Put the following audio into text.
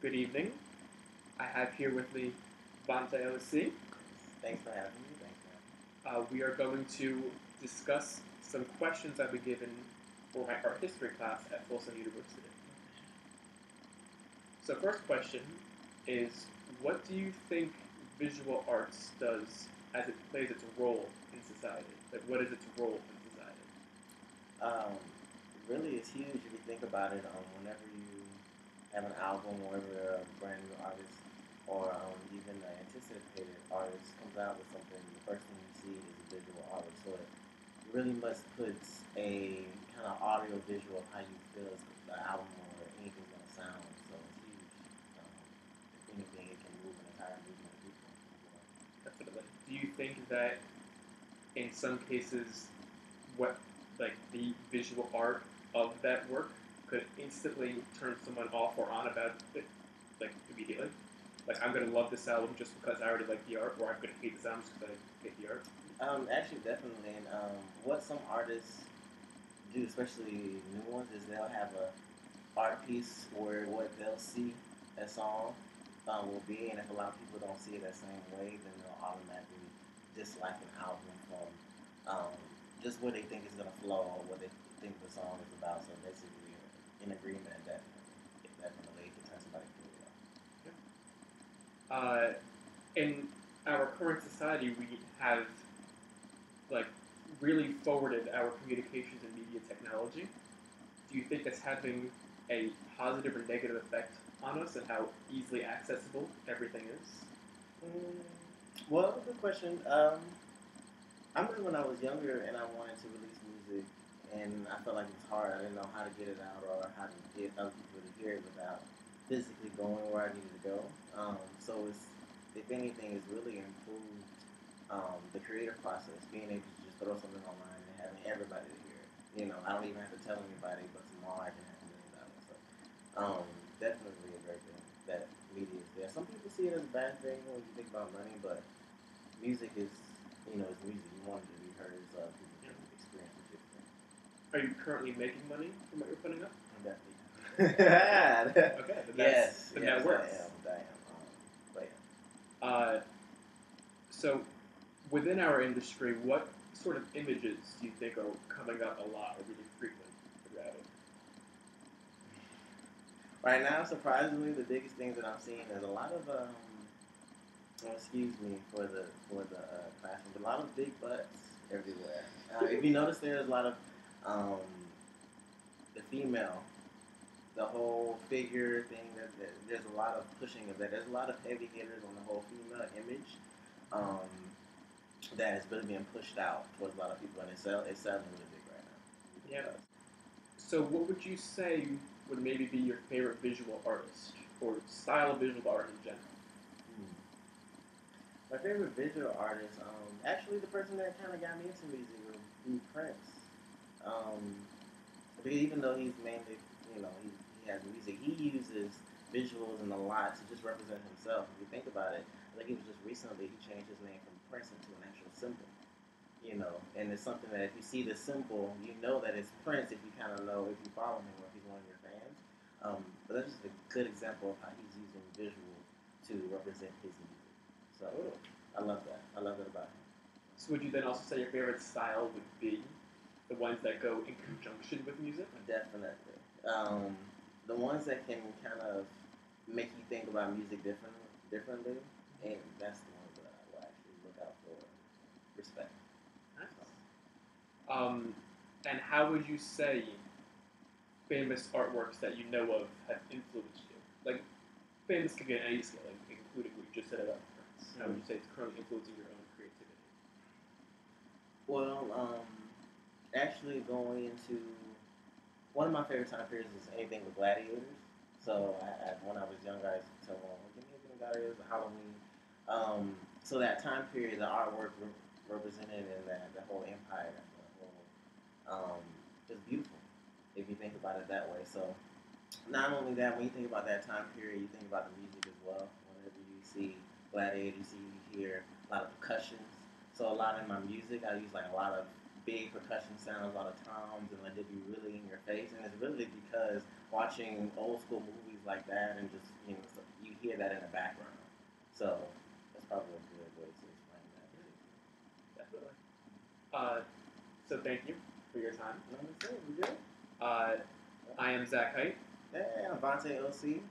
Good evening. I have here with me Vante OC. Thanks for having me. Thanks for having me. Uh, we are going to discuss some questions I've been given for my art history class at Full Sail University. So, first question is What do you think visual arts does as it plays its role in society? Like, what is its role in society? Um, really, it's huge if you think about it. Um, whenever you have an album, or whenever a brand new artist or um, even an anticipated artist comes out with something, the first thing you see is a visual artist. So it really must put a kind of audio visual of how you feel as the album or anything's going to sound. So it's huge. Um, if anything, it can move an entire movement of people. Definitely. Do you think that in some cases, what like the visual art of that work could instantly turn someone off or on about it, like immediately? Like I'm gonna love this album just because I already like the art, or I'm gonna hate this album just because I hate the art. Um, actually, definitely. And um, what some artists do, especially new ones, is they'll have a art piece where what they'll see a song um, will be, and if a lot of people don't see it that same way, then they'll automatically dislike an album from um, just what they think is gonna flow or what they think the song is about. So basically, in agreement, definitely, definitely, it can turn somebody completely off. Uh, in our current society, we have like really forwarded our communications and media technology. Do you think that's having a positive or negative effect on us and how easily accessible everything is? Mm, well, good question. Um, I remember when I was younger and I wanted to release music, and I felt like it was hard. I didn't know how to get it out or how to get other people to hear it without physically going where I needed to go. Um, so it's, if anything, it's really improved um, the creative process, being able to just throw something online and having everybody to hear it. You know, I don't even have to tell anybody, but tomorrow I can have millions dollars. So, um, definitely a great thing that media is there. Some people see it as a bad thing when you think about money, but music is, you know, it's music. You want it to be heard so people can experience what you're experiencing. Are you currently making money from what you're putting up? Definitely. Okay, then that's, yes, then yes, that works. I am. I am. Um, but yeah. Uh, so, within our industry, what sort of images do you think are coming up a lot or really frequent throughout it? Right now, surprisingly, the biggest things that I'm seeing is a lot of um, oh, excuse me for the for the uh, classroom, but a lot of big butts everywhere. Uh, if you notice, there's a lot of um, the female, the whole figure thing. That, that there's a lot of pushing of that. There's a lot of heavy hitters on the whole female image. Um, that is really being pushed out towards a lot of people, and it's sell, it's selling really big right now. Yeah. So, what would you say would maybe be your favorite visual artist or style of visual art in general? Hmm. My favorite visual artist, um, actually the person that kind of got me into music be Prince. Um, even though he's mainly, you know, he, he has music, he uses visuals and a lot to just represent himself. If you think about it, I think it was just recently he changed his name from Prince into an actual symbol. You know, and it's something that if you see the symbol, you know that it's Prince if you kind of know if you follow him or if he's one of your fans. Um, but that's just a good example of how he's using visual to represent his music. So I love that. I love that about him. So, would you then also say your favorite style would be the ones that go in conjunction with music? Definitely. Um, the ones that can kind of make you think about music different, differently, and that's the ones that I will actually look out for. Respect. Um, and how would you say famous artworks that you know of have influenced you? Like, famous could be on any scale, like, including what you just said about Prince. How would you say it's currently influencing your own creativity? Well, um, actually going into one of my favorite time periods is anything with gladiators. So I, I, when I was younger, I used to tell them, "Give me anything gladiators, Halloween." Um, so that time period, the artwork re- represented in that the whole empire, the whole um, just beautiful if you think about it that way. So not only that, when you think about that time period, you think about the music as well. Whenever you see gladiators, you you hear a lot of percussions. So a lot in my music, I use like a lot of big percussion sounds, a lot of toms, and like they'll be really in your face. And it's really because watching old school movies like that, and just you know, so you hear that in the background. So that's probably a good way to explain that. Definitely. Uh, so thank you for your time. No, that's it. We good? Uh, I am Zach Height. Hey, I'm Vontae OC.